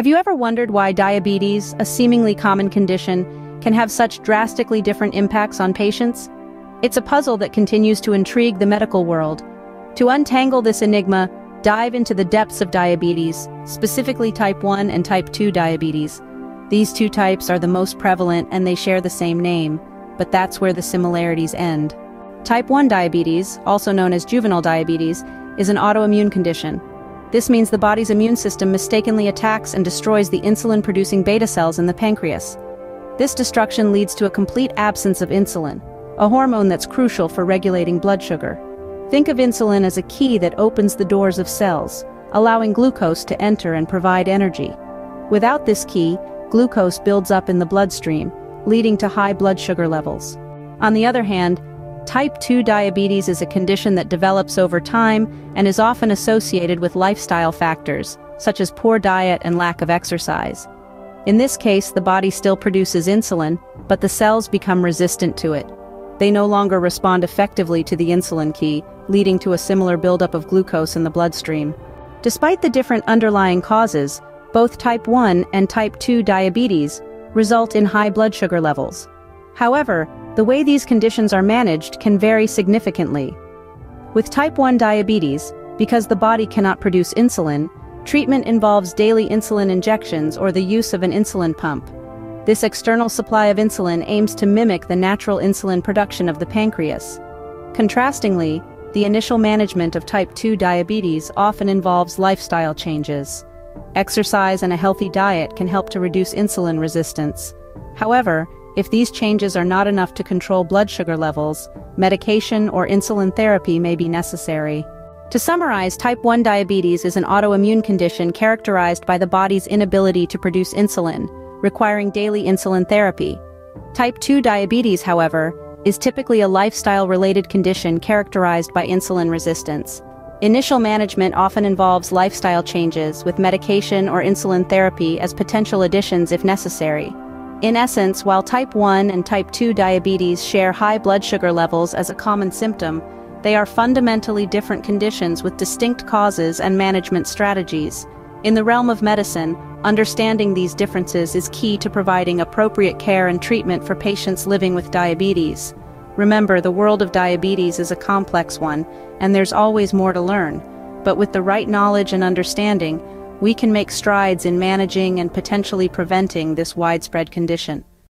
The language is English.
Have you ever wondered why diabetes, a seemingly common condition, can have such drastically different impacts on patients? It's a puzzle that continues to intrigue the medical world. To untangle this enigma, dive into the depths of diabetes, specifically type 1 and type 2 diabetes. These two types are the most prevalent and they share the same name, but that's where the similarities end. Type 1 diabetes, also known as juvenile diabetes, is an autoimmune condition. This means the body's immune system mistakenly attacks and destroys the insulin-producing beta cells in the pancreas. This destruction leads to a complete absence of insulin, a hormone that's crucial for regulating blood sugar. Think of insulin as a key that opens the doors of cells, allowing glucose to enter and provide energy. Without this key, glucose builds up in the bloodstream, leading to high blood sugar levels. On the other hand, type 2 diabetes is a condition that develops over time and is often associated with lifestyle factors, such as poor diet and lack of exercise. In this case, the body still produces insulin, but the cells become resistant to it. They no longer respond effectively to the insulin key, leading to a similar buildup of glucose in the bloodstream. Despite the different underlying causes, both type 1 and type 2 diabetes result in high blood sugar levels. However, the way these conditions are managed can vary significantly. With type 1 diabetes, because the body cannot produce insulin, Treatment involves daily insulin injections or the use of an insulin pump. This external supply of insulin aims to mimic the natural insulin production of the pancreas. Contrastingly, the initial management of type 2 diabetes often involves lifestyle changes. Exercise and a healthy diet can help to reduce insulin resistance. However, if these changes are not enough to control blood sugar levels, medication or insulin therapy may be necessary. To summarize, type 1 diabetes is an autoimmune condition characterized by the body's inability to produce insulin, requiring daily insulin therapy. Type 2 diabetes, however, is typically a lifestyle-related condition characterized by insulin resistance. Initial management often involves lifestyle changes with medication or insulin therapy as potential additions if necessary. In essence, while type 1 and type 2 diabetes share high blood sugar levels as a common symptom, they are fundamentally different conditions with distinct causes and management strategies. In the realm of medicine, understanding these differences is key to providing appropriate care and treatment for patients living with diabetes. Remember, the world of diabetes is a complex one, and there's always more to learn. But with the right knowledge and understanding, we can make strides in managing and potentially preventing this widespread condition.